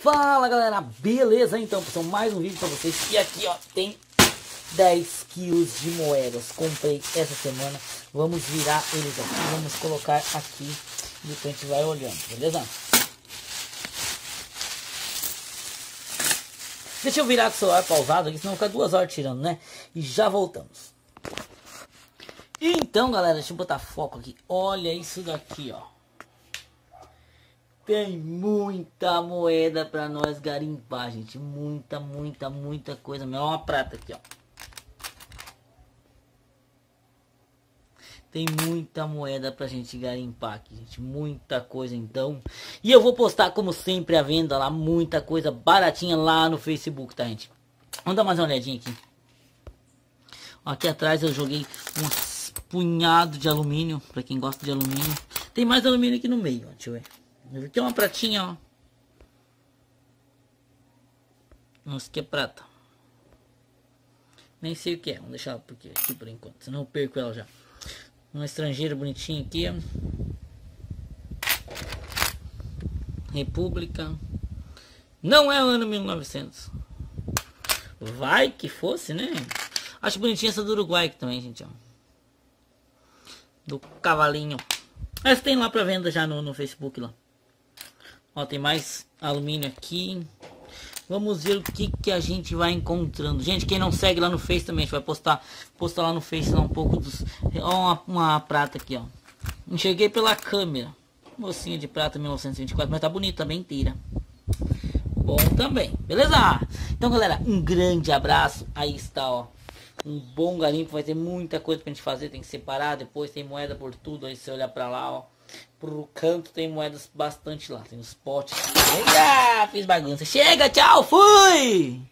Fala galera, beleza? Então, pessoal, mais um vídeo pra vocês. E aqui, ó, tem 10 quilos de moedas. Comprei essa semana. Vamos virar eles aqui, vamos colocar aqui. E a gente vai olhando, beleza? Deixa eu virar com o celular pausado aqui, senão ficar duas horas tirando, né? E já voltamos. Então, galera, deixa eu botar foco aqui. Olha isso daqui, ó. Tem muita moeda para nós garimpar, gente. Muita, muita, muita coisa. Olha uma prata aqui, ó. Tem muita moeda pra gente garimpar aqui, gente. Muita coisa, então. E eu vou postar, como sempre, a venda lá. Muita coisa baratinha lá no Facebook, tá, gente? Vamos dar mais uma olhadinha aqui. Aqui atrás eu joguei um punhado de alumínio. Pra quem gosta de alumínio. Tem mais alumínio aqui no meio, ó. Deixa eu ver. Aqui é uma pratinha, ó. Nossa, que é prata. Nem sei o que é. Vamos deixar porque aqui por enquanto. Senão eu perco ela já. Um estrangeiro bonitinho aqui. República. Não é ano 1900. Vai que fosse, né? Acho bonitinha essa do Uruguai aqui também, gente, ó. Do cavalinho. Essa tem lá pra venda já no, no Facebook lá. Ó, tem mais alumínio aqui. Vamos ver o que, que a gente vai encontrando. Gente, quem não segue lá no Face também, a gente vai postar, postar lá no Face lá um pouco dos... Ó, uma, uma prata aqui, ó. Enxerguei pela câmera. Mocinha de prata 1924, mas tá bonita, bem inteira. Bom também, beleza? Então, galera, um grande abraço. Aí está, ó. Um bom garimpo, vai ter muita coisa pra gente fazer. Tem que separar, depois tem moeda por tudo. Aí você olhar pra lá, ó. Pro canto tem moedas bastante lá. Tem os potes. Eita, fiz bagunça. Chega, tchau, fui!